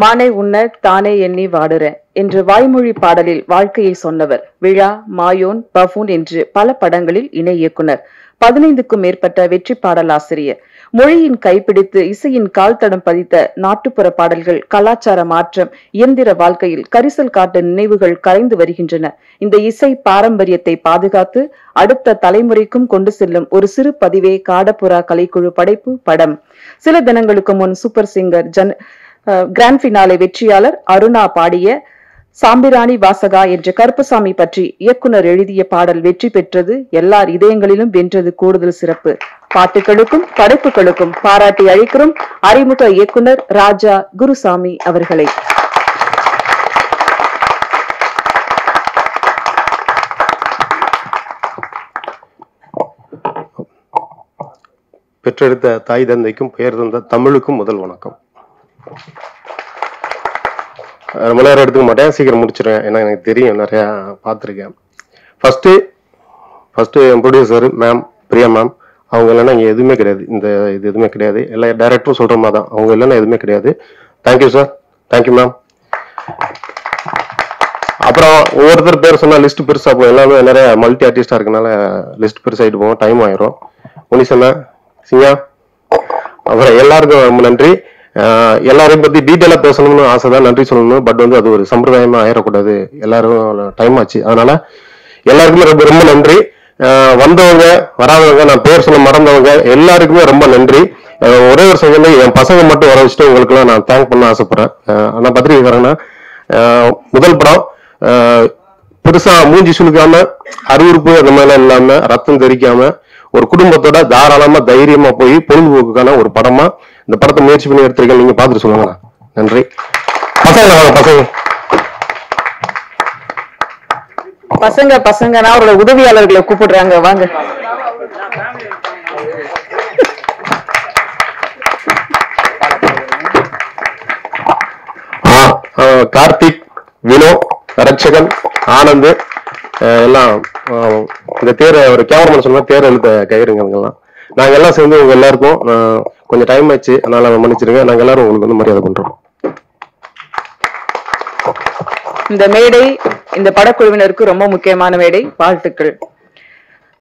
மானை உன்ன தானே எண்ணி வாடுறேன் என்று வாய்மொழி பாடலில் வாழ்க்கையை சொன்னவர் விழா மாயோன் பஃபூன் என்று பல படங்களில் இணை இயக்குனர். பதினைந்துக்கும் மேற்பட்ட வெற்றி பாடலாசிரியர். மொழியின் கைப்பிடித்து இசையின் கால் தடம் பதித்த நாட்டுப்புற பாடல்கள் கலாச்சார மாற்றம் இயந்திர வாழ்க்கையில் கரிசல் காட்ட நினைவுகள் கரைந்து வருகின்றன. இந்த இசை பாரம்பரியத்தை பாதுகாத்து அடுத்த தலைமுறைக்கும் கொண்டு செல்லும் ஒரு சிறு பதிவே காடப்புறா கலைக்குழு படைப்பு படம். சில தினங்களுக்கு முன் super singer junior grand finale வெற்றியாளர் அருணா பாடிய சாம்பிராணி வாசகா என்ற கருப்பசாமி பற்றி இயக்குனர் எழுதிய பாடல் வெற்றி பெற்றது எல்லார் இதயங்களிலும் வென்றது கூடுதல் சிறப்பு. பாட்டுகளுக்கும் படைப்புகளுக்கும் பாராட்டி அழைக்கிறோம் அறிமுக இயக்குனர் ராஜா குருசாமி அவர்களை. பெற்றெடுத்த தாய் தந்தைக்கும் பெயர் தந்த தமிழுக்கும் முதல் வணக்கம். ரொம்ப நேரம் எடுத்துக்க மாட்டேன். சீக்கிரம் முடிச்சிடுவேன் ஏன்னா எனக்கு தெரியும் நிறையா பார்த்துருக்கேன். ஃபஸ்ட்டு ஃபஸ்ட்டு என் ப்ரொடியூசர் மேம் பிரியா மேம் அவங்க இல்லைன்னா இங்கே எதுவுமே கிடையாது. இந்த இது எதுவுமே கிடையாது. எல்லா டேரக்டரும் சொல்கிற மாதிரி தான் அவங்க இல்லைன்னா எதுவுமே கிடையாது. தேங்க்யூ சார் தேங்க்யூ மேம் அப்புறம் ஒவ்வொருத்தர் பேர் சொன்னா லிஸ்ட் பெருசா போகும். எல்லாமே நிறைய மல்டி ஆர்டிஸ்டா இருக்கனால லிஸ்ட் பெருசாயிட்டு போவோம் டைம் ஆயிரும். முனிசன்னா சிங்கா அப்புறம் எல்லாருக்கும் ரொம்ப நன்றி. எல்லாரையும் பத்தி டீட்டெயிலா பேசணும்னு ஆசை தான் நன்றி சொல்லணும். பட் வந்து அது ஒரு சம்பிரதாயமா ஆயிடக்கூடாது எல்லாரும் டைம் ஆச்சு. அதனால எல்லாருக்குமே ரொம்ப ரொம்ப நன்றி. வந்தவங்க வராதவங்க நான் பேர் சொல்ல மறந்தவங்க எல்லாருக்குமே ரொம்ப நன்றி. ஒரே ஒரு செகண்ட்ல என் பசங்க மட்டும் வர வச்சுட்டு உங்களுக்குலாம் நான் தேங்க் பண்ண ஆசைப்படுறேன். நான் ஆனா பத்திரிகைக்காரங்கன்னா முதல் படம் அஹ் பெருசா மூஞ்சி சுழுக்காம அருவருப்பு அந்த மாதிரிலாம் இல்லாம ரத்தம் தெரிக்காம ஒரு குடும்பத்தோட தாராளமா தைரியமா போய் பொழுதுபோக்குக்கான ஒரு படமா இந்த படத்தை முயற்சி பண்ணி எடுத்திருக்கேன் நீங்க பாத்துட்டு சொல்லுங்கண்ணா. நன்றி. பசங்க பசங்க. பசங்க பசங்கன்னா அவரோட உதவியாளர்களை கூப்பிடுறாங்க. வாங்க. கார்த்திக் வினோ ரட்சகன் ஆனந்த் எல்லாம் இந்த தேரை ஒரு கேமராமேன் சொன்னா தேர் எழுத கயிறுங்க இவங்கெல்லாம் நாங்க எல்லாம் சேர்ந்து உங்க எல்லாருக்கும் கொஞ்சம் டைம் ஆச்சு. அதனால மன்னிச்சிருங்க நாங்க எல்லாரும் உங்களுக்கு வந்து மரியாதை பண்றோம் இந்த மேடை இந்த படக்குழுவினருக்கு ரொம்ப முக்கியமான மேடை வாழ்த்துக்கள்.